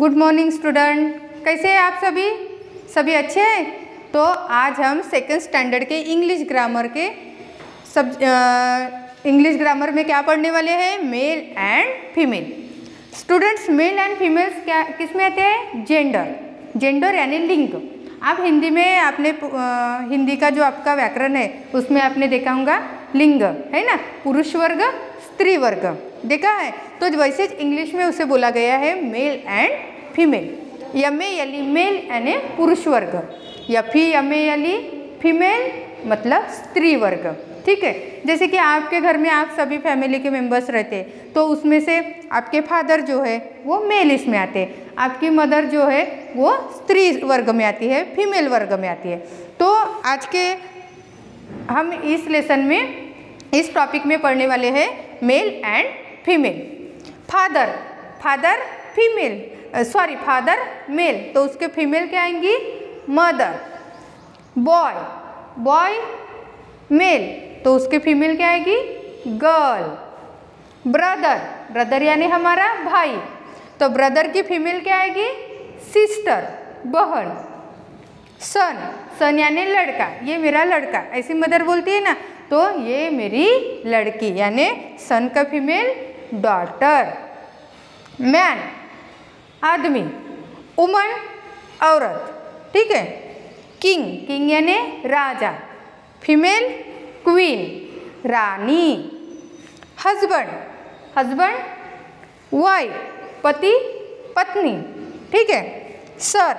Good morning student. कैसे हैं आप सभी? सभी अच्छे हैं? तो आज हम सेकेंड स्टैंडर्ड के इंग्लिश ग्रामर के सब इंग्लिश ग्रामर में क्या पढ़ने वाले हैं? Male and female students male and females क्या किसमें आते हैं? जेंडर जेंडर यानी लिंग. आप हिंदी में आपने अ, हिंदी का जो आपका व्याकरण है उसमें आपने देखा होगा लिंग है ना? पुरुष वर्ग स्त्री वर्ग देखा है? तो वैसे इंग्लिश में उसे बोला गया है मेल एंड फीमेल ए यानी मेल यानी पुरुष वर्ग या फ़ी ए यानी फीमेल मतलब स्त्री वर्ग ठीक है? जैसे कि आपके घर में आप सभी फैमिली के मेंबर्स रहते हैं तो उसमें से आपके फादर जो है, वो मेल इसमें आते। हैं आपकी मदर जो है, वो स्त्री वर्ग में आती है फीमेल वर्ग में आती है। तो आज के हम इस लेसन में, इस टॉपिक में पढ़ने वाले हैं male and female father father female sorry father male तो उसके फीमेल क्या आएँगी? मदर बॉय बॉय मेल तो उसके फीमेल क्या आएगी? गर्ल ब्रदर ब्रदर यानी हमारा भाई. तो ब्रदर की फीमेल क्या आएगी? सिस्टर बहन. सन सन यानी लड़का. ये मेरा लड़का. ऐसी मदर बोलती है ना तो ये मेरी लड़की, यानी सन का फीमेल डॉटर मैन आदमी उमन औरत, ठीक है? किंग किंग यानी राजा फीमेल क्वीन रानी हस्बैंड हस्बैंड वाइफ पति, पत्नी, ठीक है? सर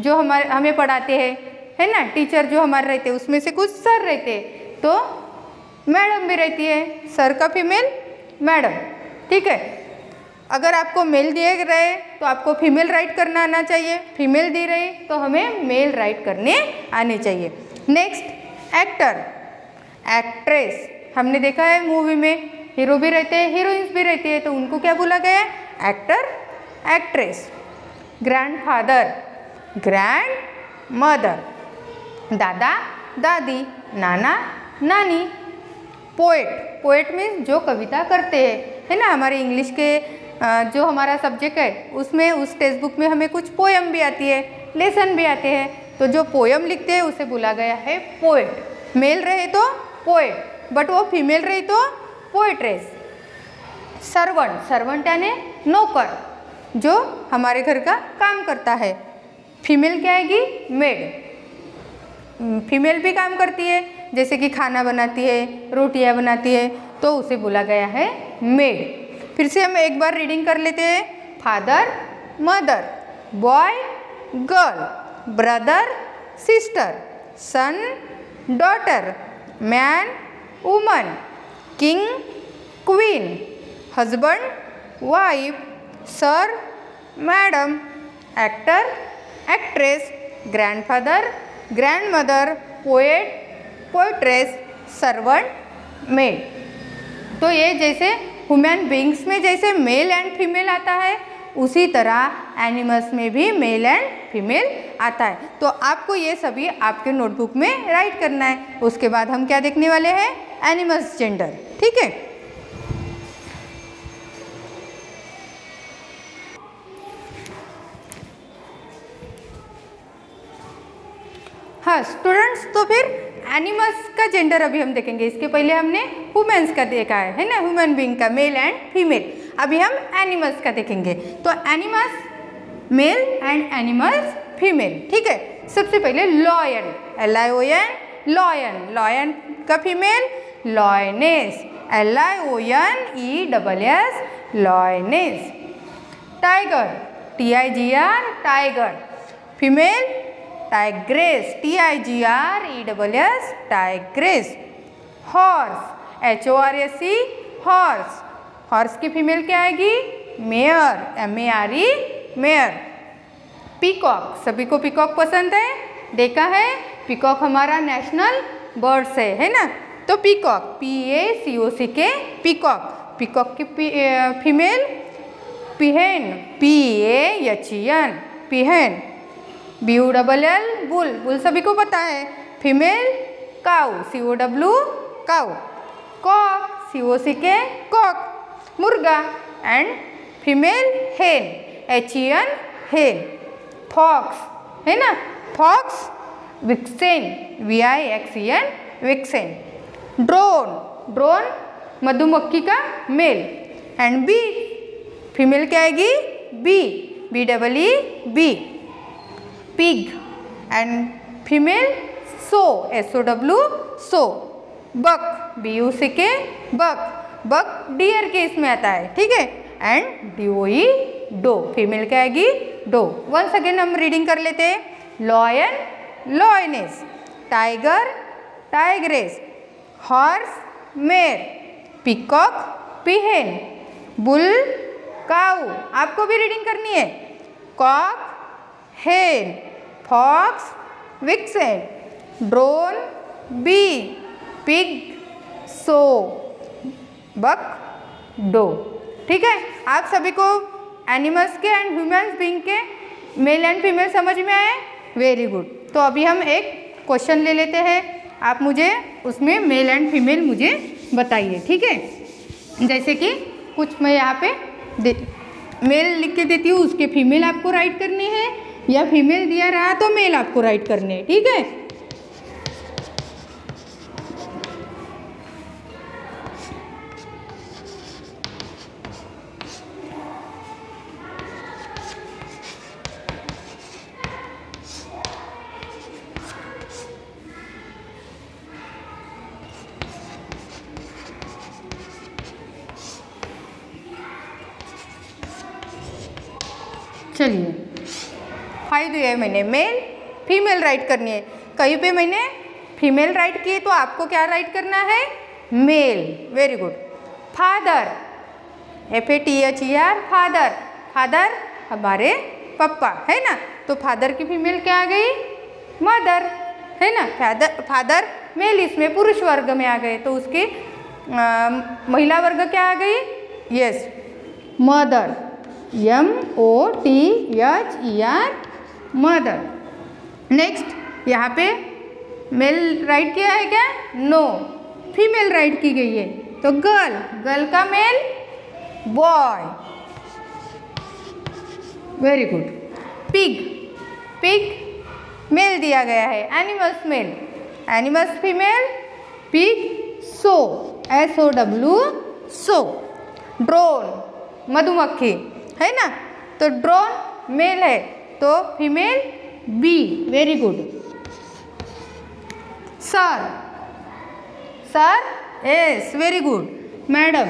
जो हमारे, हमें पढ़ाते हैं, है ना? टीचर जो हमारे रहते हैं, उसमें से कुछ सर रहते हैं। तो मैडम भी रहती है, सर का फीमेल मैडम, ठीक है? अगर आपको मेल दिए रहे तो आपको फीमेल राइट करना आना चाहिए। फीमेल दी रही तो हमें मेल राइट करने आने चाहिए। नेक्स्ट एक्टर एक्ट्रेस हमने देखा है मूवी में हीरो भी रहते हैं हीरोइंस भी रहती है तो उनको क्या बोला गया है? Actor actress grand father grand mother दादा, दादी, नाना नानी पोएट पोएट मीन्स जो कविता करते हैं, है ना? हमारे इंग्लिश के जो हमारा सब्जेक्ट है, उसमें, उस टेक्स्ट बुक में हमें कुछ पोएम भी आती है लेसन भी आते हैं। तो जो पोएम लिखते हैं, उसे बोला गया है पोएट मेल रहे तो पोएट बट वो फीमेल रही तो पोएट्रेस सर्वंट सर्वंट यानी नौकर, जो हमारे घर का काम करता है। फीमेल क्या आएगी? मेड फीमेल भी काम करती है। जैसे कि खाना बनाती है, रोटियाँ बनाती है तो उसे बोला गया है मेड फिर से हम एक बार रीडिंग कर लेते हैं. Father mother boy girl brother sister son daughter man woman king queen husband wife sir madam actor actress grandfather grandmother poet poetess servant maid तो ये जैसे ह्यूमन बींग्स में जैसे मेल एंड फीमेल आता है, उसी तरह एनिमल्स में भी मेल एंड फीमेल आता है। तो आपको ये सभी आपके नोटबुक में राइट करना है। उसके बाद हम क्या देखने वाले हैं? एनिमल्स जेंडर ठीक है? हाँ स्टूडेंट्स तो फिर एनिमल्स का जेंडर अभी हम देखेंगे। इसके पहले हमने वुमेन्स का देखा है है ना? ह्यूमन बींग का मेल एंड फीमेल अभी हम एनिमल्स का देखेंगे। तो animals male and animals female ठीक है? सबसे पहले lion L I O N lion lion का female lioness L I O N E double S lioness tiger T I G R tiger female tigress T I G R E double S tigress horse H O R S C horse horse की female क्या आएगी? Mare M A R E mare peacock सभी को peacock पसंद है? देखा है? Peacock हमारा नेशनल बर्ड्स है है ना? तो peacock P A C O C K peacock peacock की female peahen P A H N peahen B U double L bull bull सभी को पता है। Female, cow C O W cow. Cock C O C K cock. मुर्गा and female hen H E N hen fox है ना? Fox vixen V I X E N vixen drone drone मधुमक्खी का male and bee female क्या आएगी? Bee B double E B pig and female sow S O W sow buck B U C K buck buck dear के इसमें आता है, ठीक है? And D O E doe female क्या आएगी? डो वन सेकेंड हम रीडिंग कर लेते हैं. Lion lioness tiger tigress horse mare peacock peahen bull cow आपको भी रीडिंग करनी है. Cock hen fox vixen drone bee pig sow buck doe ठीक है? आप सभी को एनिमल्स के एंड ह्यूमन्स बींग के मेल एंड फीमेल समझ में आए? वेरी गुड तो अभी हम एक क्वेश्चन ले लेते हैं। आप मुझे उसमें मेल एंड फीमेल मुझे बताइए, ठीक है? जैसे कि कुछ मैं यहाँ पे मेल लिख के देती हूँ, उसके फीमेल आपको राइट करने हैं। या फीमेल दिया रहा तो मेल आपको राइट करने हैं ठीक है? चलिए। फाइव दिया है मैंने मेल फीमेल राइट करनी है। कहीं पे मैंने फीमेल राइट की तो आपको क्या राइट करना है? Male. Very good. Father. F A T H E R father. Father हमारे पप्पा है ना? तो फादर की फीमेल क्या आ गई? मदर है ना? फादर फादर मेल इसमें पुरुष वर्ग में आ गए तो उसकी आ, महिला वर्ग क्या आ गई? Yes mother. M O T H E R mother. Next यहाँ पे मेल राइट किया है क्या? नो फीमेल राइट की गई है। तो गर्ल गर्ल का male boy very good pig pig male दिया गया है। Animals male animals female pig sow S O W sow drone मधुमक्खी. है ना? तो ड्रोन मेल है। तो female bee very good sir sir S very good madam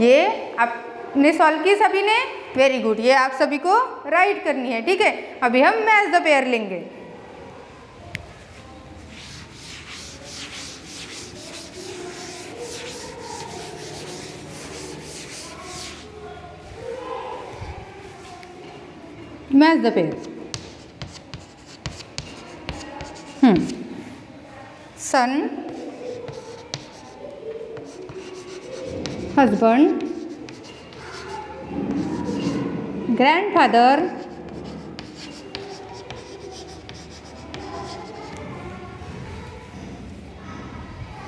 ये आपने सॉल्व की सभी ने? वेरी गुड ये आप सभी को राइट करनी है, ठीक है? अभी हम मैच द पेयर लेंगे। The pair. Hmm. Son, husband, grandfather,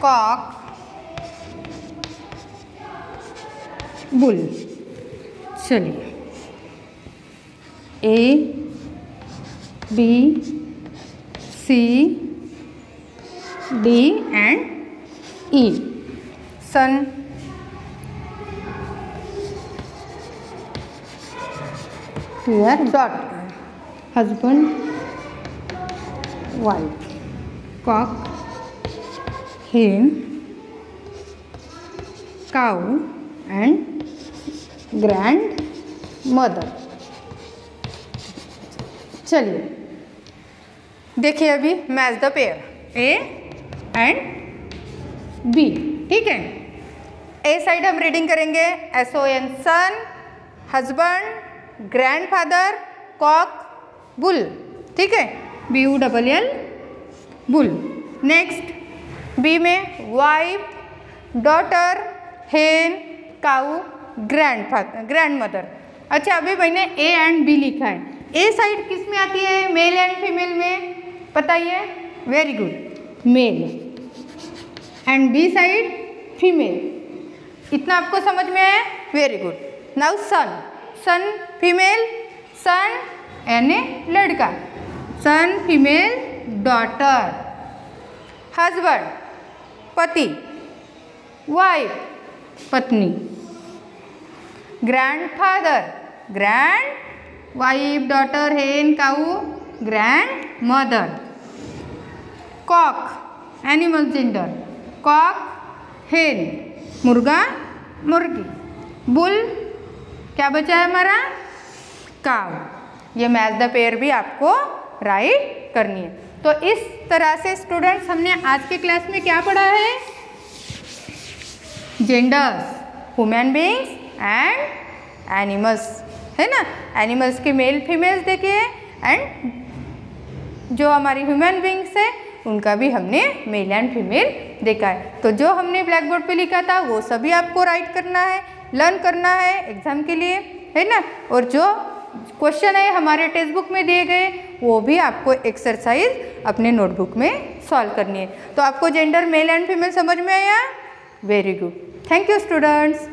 cock, bull. चलिए A B C D and E son here dot husband wife cock hen cow and grandmother चलिए। देखिए अभी match the pair A and B ठीक है? A side हम reading करेंगे। S O N son husband grandfather cock bull ठीक है? B U double L bull next B में wife daughter hen cow grandfather grandmother अच्छा अभी मैंने ए एंड बी लिखा है। ए साइड किसमें आती है? मेल एंड फीमेल में? बताइए। Very good male and B side female इतना आपको समझ में आया? Very good now son son female son यानी लड़का. सन फीमेल डॉटर हस्बैंड पति. वाइफ पत्नी. Grandfather grand wife, daughter, hen, cow, grandmother. Cock, animal gender. Cock, hen, मुर्गा, मुर्गी। बुल, क्या बचा है हमारा? काव। ये मैच द पेयर भी आपको राइट करनी है। तो इस तरह से स्टूडेंट्स, हमने आज के क्लास में क्या पढ़ा है? Genders human beings and animals है ना? एनिमल्स के मेल फीमेल्स देखे एंड जो हमारी ह्यूमन बींग्स है, उनका भी हमने मेल एंड फीमेल देखा है। तो जो हमने ब्लैक बोर्ड पर लिखा था, वो सभी आपको राइट करना है लर्न करना है एग्ज़ाम के लिए, है ना? और जो क्वेश्चन है हमारे टेक्स्ट बुक में दिए गए, वो भी आपको एक्सरसाइज अपने नोटबुक में सॉल्व करनी है। तो आपको जेंडर मेल एंड फीमेल समझ में आया? Very good thank you students